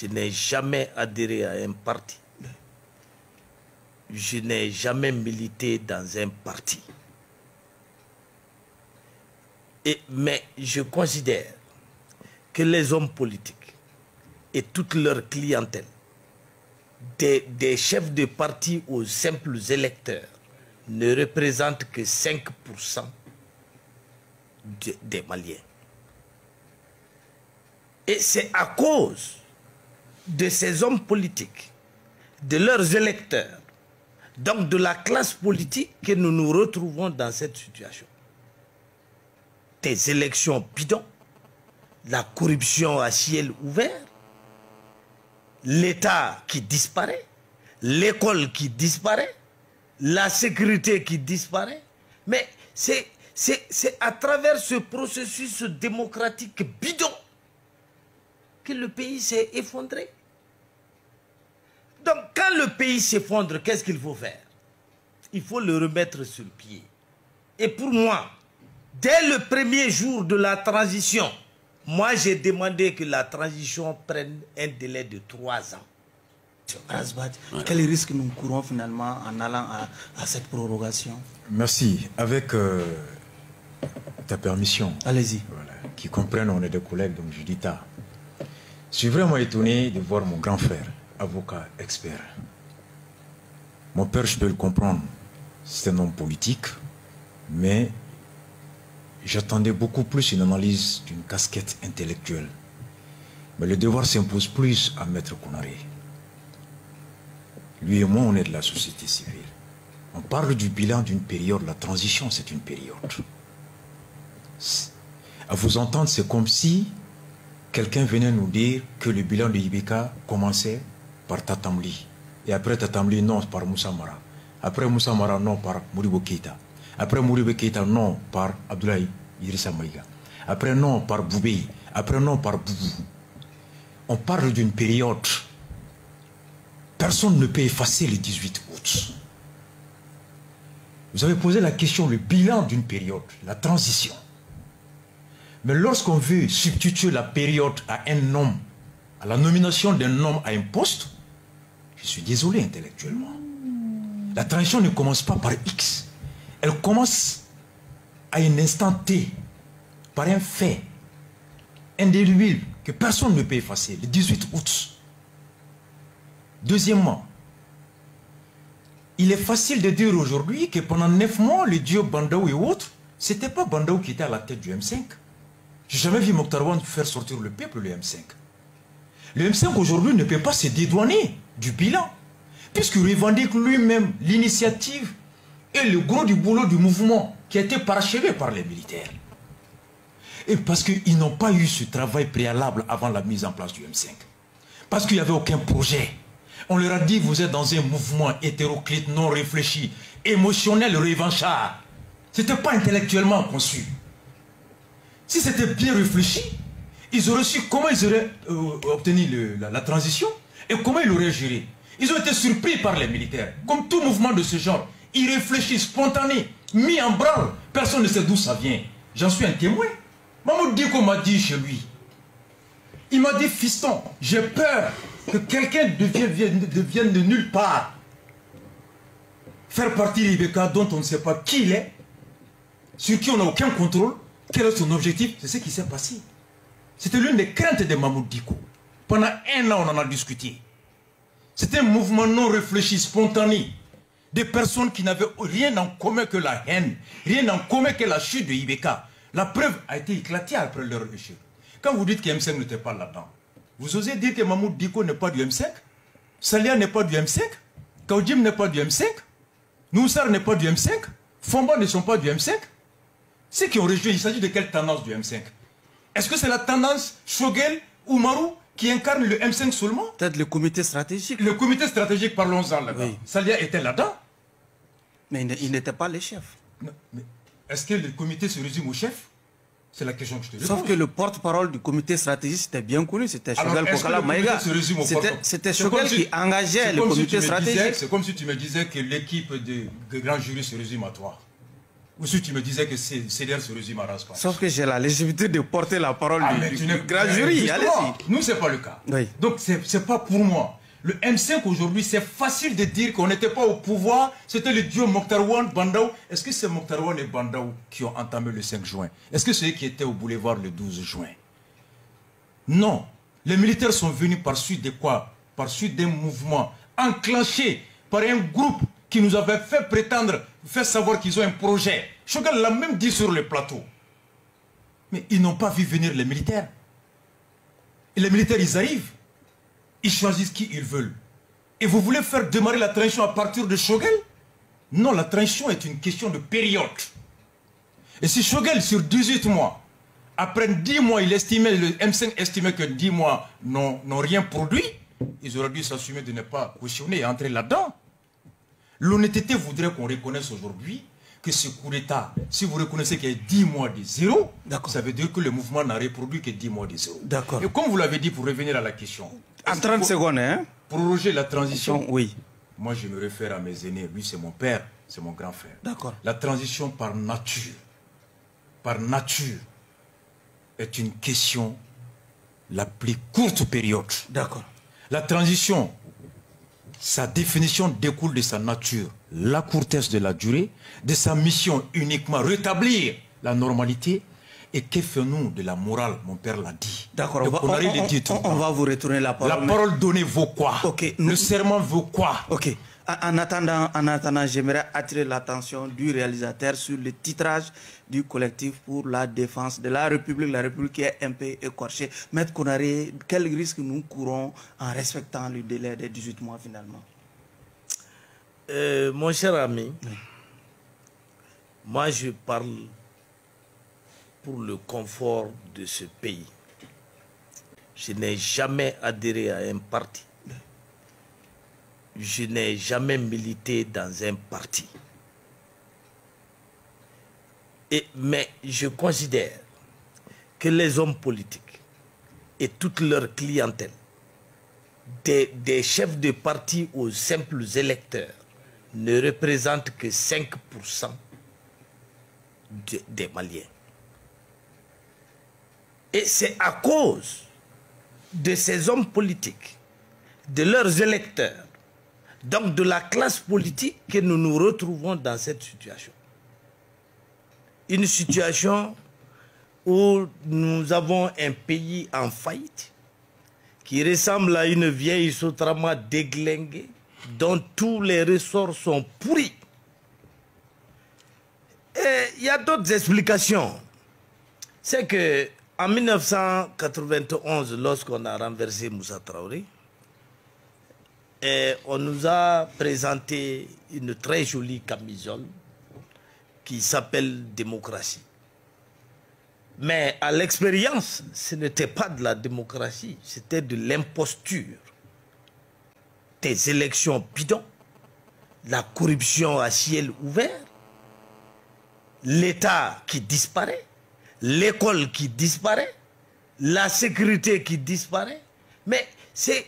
Je n'ai jamais adhéré à un parti. Je n'ai jamais milité dans un parti. Et, mais je considère que les hommes politiques et toute leur clientèle, des, des chefs de parti aux simples électeurs, ne représentent que 5% des Maliens. Et c'est à cause de ces hommes politiques, de leurs électeurs, donc de la classe politique que nous nous retrouvons dans cette situation. Des élections bidons, la corruption à ciel ouvert, l'État qui disparaît, l'école qui disparaît, la sécurité qui disparaît. Mais c'est à travers ce processus démocratique bidon que le pays s'est effondré. Donc quand le pays s'effondre, qu'est-ce qu'il faut faire? Il faut le remettre sur pied. Et pour moi, dès le premier jour de la transition, moi j'ai demandé que la transition prenne un délai de trois ans. Quel risque nous courons finalement en allant à, cette prorogation? Merci. Avec euh, ta permission. Allez-y. qui comprennent, on est des collègues, donc je dis ta. Je suis vraiment étonné de voir mon grand frère, avocat, expert. Mon père, je peux le comprendre, c'est un homme politique, mais j'attendais beaucoup plus une analyse d'une casquette intellectuelle. Mais le devoir s'impose plus à Maître Konaré. Lui et moi, on est de la société civile. On parle du bilan d'une période, la transition, c'est une période. À vous entendre, c'est comme si quelqu'un venait nous dire que le bilan de Ibeka commençait par Tatamli. Et après Tatamli, non, par Moussa Mara. Après Moussa Mara, non, par Mouribo Keita. Après Mouribo Keita, non, par Abdoulaye Idrissa. Après, non, par Boubé. Après, non, par Boubou. On parle d'une période Personne ne peut effacer le 18 août. Vous avez posé la question, le bilan d'une période, la transition. Mais lorsqu'on veut substituer la période à un homme, à la nomination d'un homme à un poste, je suis désolé intellectuellement. La transition ne commence pas par X. Elle commence à un instant T, par un fait indélébile que personne ne peut effacer, le 18 août. Deuxièmement, il est facile de dire aujourd'hui que pendant neuf mois, le dieu Bandaou et autres, ce n'était pas Bandaou qui était à la tête du M5. J'ai jamais vu Mokhtar faire sortir le peuple, le M5. Le M5 aujourd'hui ne peut pas se dédouaner du bilan, puisqu'il revendique lui-même l'initiative et le gros du boulot du mouvement qui a été parachevé par les militaires. Et parce qu'ils n'ont pas eu ce travail préalable avant la mise en place du M5. Parce qu'il n'y avait aucun projet. On leur a dit, vous êtes dans un mouvement hétéroclite, non réfléchi, émotionnel, revanchard. Ce n'était pas intellectuellement conçu. Si c'était bien réfléchi, ils auraient su comment ils auraient euh, obtenu la, transition et comment ils auraient géré? Ils ont été surpris par les militaires. Comme tout mouvement de ce genre, ils réfléchissent, spontanés, mis en branle. Personne ne sait d'où ça vient. J'en suis un témoin. Maman Diko m'a dit chez lui. Il m'a dit, fiston, j'ai peur que quelqu'un devienne, de nulle part. Faire partie l'Ibeka dont on ne sait pas qui il est, sur qui on n'a aucun contrôle, quel est son objectif, c'est ce qui s'est passé. C'était l'une des craintes de Mahmoud Diko. Pendant un an, on en a discuté. C'était un mouvement non réfléchi, spontané. Des personnes qui n'avaient rien en commun que la haine, rien en commun que la chute de Ibeka. La preuve a été éclatée après leur échec. Quand vous dites qu'M5 n'était pas là-dedans, vous osez dire que Mahmoud Diko n'est pas du M5 Salia n'est pas du M5 Kaudjim n'est pas du M5 Noussar n'est pas du M5 Fomba ne sont pas du M5 Ceux qui ont rejoint, il s'agit de quelle tendance du M5 Est-ce que c'est la tendance Shogel ou Marou? Qui incarne le M5 seulement Peut-être le comité stratégique. Le comité stratégique, parlons-en là-bas. Salia était là-dedans Mais il n'était pas le chef. Est-ce que le comité se résume au chef? C'est la question que je te Sauf que le porte-parole du comité stratégique, c'était bien connu, c'était Chogal Kokala Maïga. C'était Chogal qui engageait le comité stratégique. C'est comme si tu me disais que l'équipe de, grands jurys se résume à toi. Ou si tu me disais que CDR se résume à Raspa. Sauf que j'ai la légitimité de porter la parole ah, du, grand jury. Nous, ce n'est pas le cas. Donc, ce n'est pas pour moi. Le M5 aujourd'hui, c'est facile de dire qu'on n'était pas au pouvoir. C'était le duo Mokhtarwan, Bandaou. Est-ce que c'est Mokhtarwan et Bandaou qui ont entamé le 5 juin? Est-ce que c'est eux qui étaient au boulevard le 12 juin? Non. Les militaires sont venus par suite de quoi? Par suite d'un mouvement enclenché par un groupe qui nous avait fait prétendre, fait savoir qu'ils ont un projet. Chogal l'a même dit sur le plateau. Mais ils n'ont pas vu venir les militaires. Et les militaires, ils arrivent. Ils choisissent qui ils veulent. Et vous voulez faire démarrer la transition à partir de Choguel Non, la transition est une question de période. Et si Choguel, sur 18 mois, après 10 mois, il estimait, le M5 estimait que 10 mois n'ont rien produit, ils auraient dû s'assumer de ne pas cautionner et entrer là-dedans. L'honnêteté voudrait qu'on reconnaisse aujourd'hui que ce coup d'État, si vous reconnaissez qu'il y a 10 mois de zéro, ça veut dire que le mouvement n'a reproduit que 10 mois de zéro. D'accord. Et comme vous l'avez dit, pour revenir à la question. En 30 secondes, hein? Proroger la transition. Oui. Moi, je me réfère à mes aînés. Lui, c'est mon père, c'est mon grand frère. D'accord. La transition par nature, par nature, est une question la plus courte période. D'accord. La transition, sa définition découle de sa nature, la courtesse de la durée, de sa mission uniquement rétablir la normalité. Et que fait-nous de la morale Mon père l'a dit. D'accord, on, on, va vous retourner la parole. La parole donnée vaut quoi? Le serment vaut quoi? Ok. En attendant, en attendant j'aimerais attirer l'attention du réalisateur sur le titrage du collectif pour la défense de la République. La République est un peu écorchée. Maître Konaré, quel risque nous courons en respectant le délai des 18 mois finalement? Euh, Mon cher ami, moi je parle pour le confort de ce pays. Je n'ai jamais adhéré à un parti je n'ai jamais milité dans un parti. Et, mais je considère que les hommes politiques et toute leur clientèle, des, chefs de parti aux simples électeurs, ne représentent que 5% des Maliens. Et c'est à cause de ces hommes politiques, de leurs électeurs, donc de la classe politique que nous nous retrouvons dans cette situation. Une situation où nous avons un pays en faillite, qui ressemble à une vieille sotrama déglinguée, dont tous les ressorts sont pourris. Et il y a d'autres explications. C'est que en 1991, lorsqu'on a renversé Moussa Traoré, et on nous a présenté une très jolie camisole qui s'appelle démocratie. Mais à l'expérience, ce n'était pas de la démocratie, c'était de l'imposture. Des élections bidons, la corruption à ciel ouvert, l'État qui disparaît, l'école qui disparaît, la sécurité qui disparaît. Mais c'est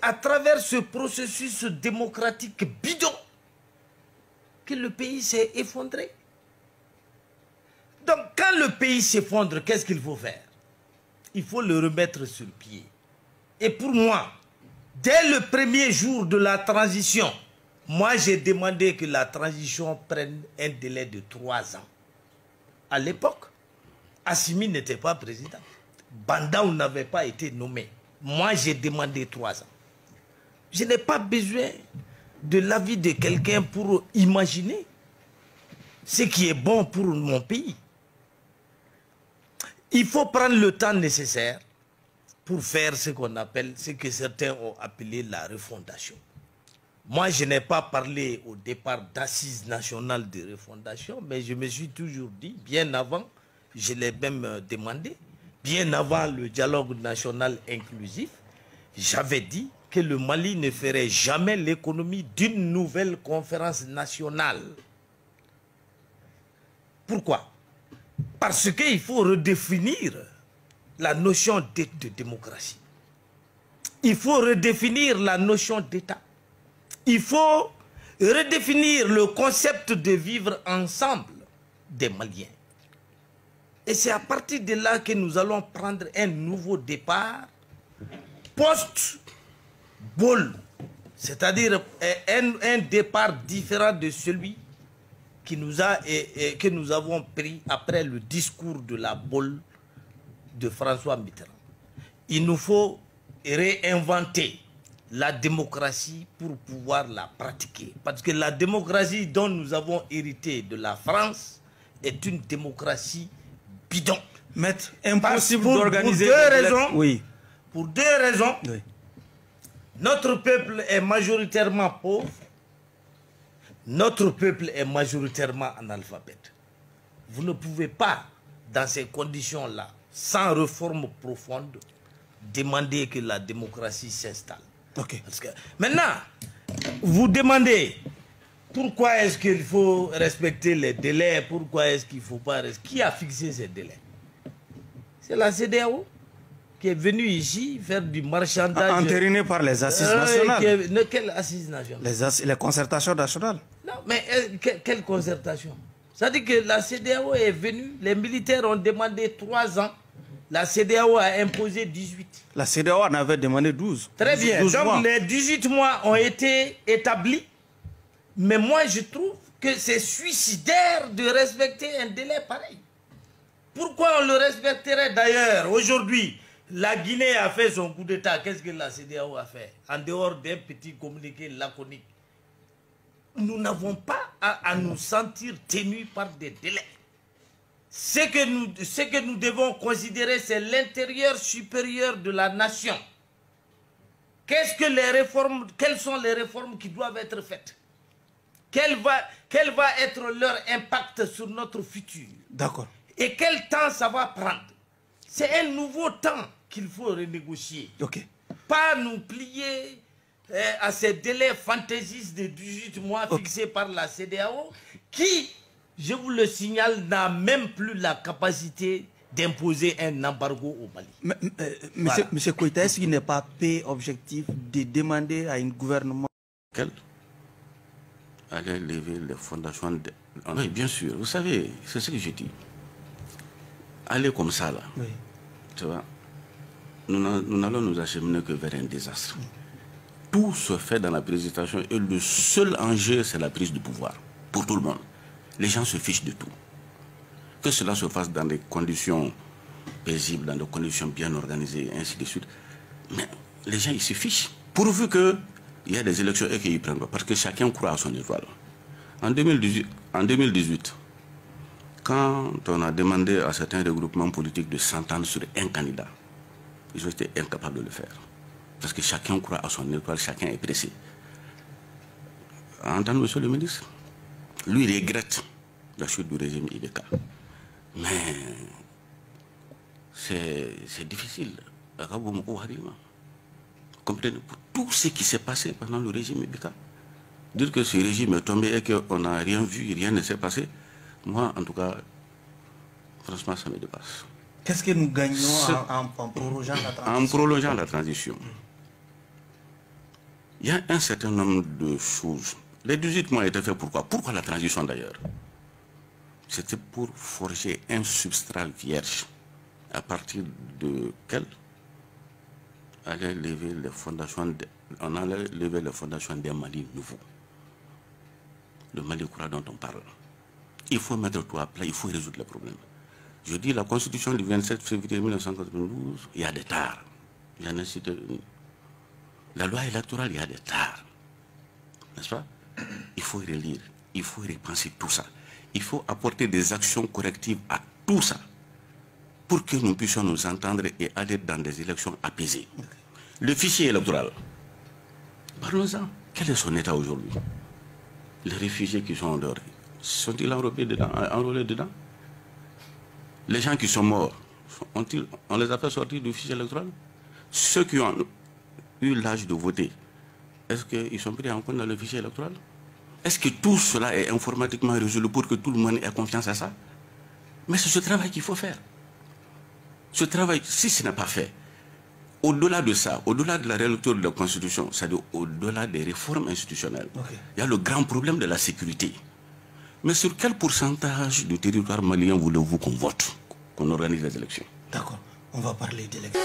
à travers ce processus démocratique bidon que le pays s'est effondré. Donc quand le pays s'effondre, qu'est-ce qu'il faut faire? Il faut le remettre sur pied. Et pour moi, dès le premier jour de la transition, moi j'ai demandé que la transition prenne un délai de trois ans. À l'époque, Assimi n'était pas président. Bandao n'avait pas été nommé. Moi, j'ai demandé trois ans. Je n'ai pas besoin de l'avis de quelqu'un pour imaginer ce qui est bon pour mon pays. Il faut prendre le temps nécessaire pour faire ce qu'on appelle, ce que certains ont appelé la refondation. Moi, je n'ai pas parlé au départ d'assises nationales de refondation, mais je me suis toujours dit, bien avant, je l'ai même demandé, bien avant le dialogue national inclusif, j'avais dit que le Mali ne ferait jamais l'économie d'une nouvelle conférence nationale. Pourquoi? Parce qu'il faut redéfinir la notion de, de démocratie. Il faut redéfinir la notion d'État. Il faut redéfinir le concept de vivre ensemble des Maliens. Et c'est à partir de là que nous allons prendre un nouveau départ post-Bol, c'est-à-dire un, un, départ différent de celui a, et, que nous avons pris après le discours de la Bol de François Mitterrand. Il nous faut réinventer la démocratie pour pouvoir la pratiquer. Parce que la démocratie dont nous avons hérité de la France est une démocratie bidon. Maître, impossible d'organiser... Pour deux raisons. Oui. Pour deux raisons. Notre peuple est majoritairement pauvre. Notre peuple est majoritairement analphabète. Vous ne pouvez pas, dans ces conditions-là, sans réforme profonde, demander que la démocratie s'installe. Parce que maintenant, vous demandez pourquoi est-ce qu'il faut respecter les délais, pourquoi est-ce qu'il ne faut pas... Qui a fixé ces délais? C'est la CDAO qui est venue ici faire du marchandage... Entériné par les assises euh, nationales. quelles assises nationales les, les concertations nationales. Non, mais euh, quelle concertation? C'est-à-dire que la CDAO est venue, les militaires ont demandé trois ans la CDAO a imposé 18. La CDAO en avait demandé 12. Très bien. Donc les 18 mois ont été établis. Mais moi, je trouve que c'est suicidaire de respecter un délai pareil. Pourquoi on le respecterait d'ailleurs Aujourd'hui, la Guinée a fait son coup d'État. Qu'est-ce que la CDAO a fait En dehors d'un petit communiqué laconique. Nous n'avons pas à nous sentir tenus par des délais. Ce que nous, ce que nous devons considérer, c'est l'intérieur supérieur de la nation. Qu'est-ce que les réformes, quelles sont les réformes qui doivent être faites? Quel va, quel va être leur impact sur notre futur? D'accord. Et quel temps ça va prendre? C'est un nouveau temps qu'il faut renégocier. Ok. Pas nous plier eh, à ces délais fantaisistes de 18 mois fixés par la CDAO qui je vous le signale, n'a même plus la capacité d'imposer un embargo au Mali. Mais, euh, monsieur, Koïta, est-ce qu'il n'est pas paix objectif de demander à un gouvernement... Quel? Aller lever les fondations de... Oui, bien sûr. Vous savez, c'est ce que je dis. Aller comme ça, là. Oui. Tu vois, nous n'allons nous acheminer que vers un désastre. Tout se fait dans la présentation et le seul enjeu, c'est la prise de pouvoir pour tout le monde les gens se fichent de tout. Que cela se fasse dans des conditions paisibles, dans des conditions bien organisées, ainsi de suite. Mais les gens, ils se fichent. Pourvu qu'il y ait des élections et qu'ils prennent pas. Parce que chacun croit à son étoile. En 2018, en 2018, quand on a demandé à certains regroupements politiques de s'entendre sur un candidat, ils ont été incapables de le faire. Parce que chacun croit à son étoile, chacun est pressé. Entendre, monsieur le ministre lui regrette la chute du régime IBK. Mais c'est difficile. Comprenez, pour tout ce qui s'est passé pendant le régime IBK, dire que ce régime est tombé et qu'on n'a rien vu, rien ne s'est passé, moi, en tout cas, franchement, ça me dépasse. Qu'est-ce que nous gagnons en, prolongeant la transition? En prolongeant la transition. Il y a un certain nombre de choses. Les 18 mois étaient faits pourquoi Pourquoi la transition d'ailleurs. C'était pour forger un substrat vierge. À partir de quel? Lever les fondations on allait lever les fondations d'un Mali nouveau. Le Mali courant dont on parle. Il faut mettre tout à plat, il faut résoudre les problèmes. Je dis la constitution du 27 février 1992, il y a des tares. La loi électorale, il y a des tares. N'est-ce pas? Il faut relire, il faut repenser tout ça. Il faut apporter des actions correctives à tout ça pour que nous puissions nous entendre et aller dans des élections apaisées. Le fichier électoral, parlons-en. Quel est son état aujourd'hui? Les réfugiés qui sont en dehors, sont-ils enrôlés dedans, dedans? Les gens qui sont morts, on les a fait sortir du fichier électoral? Ceux qui ont eu l'âge de voter, est-ce qu'ils sont pris en compte dans le fichier électoral? Est-ce que tout cela est informatiquement résolu pour que tout le monde ait confiance à ça? Mais c'est ce travail qu'il faut faire. Ce travail, si ce n'est pas fait, au-delà de ça, au-delà de la réalité de la Constitution, c'est-à-dire au-delà des réformes institutionnelles, il y a le grand problème de la sécurité. Mais sur quel pourcentage du territoire malien voulez-vous qu'on vote, qu'on organise les élections? D'accord, on va parler d'élections.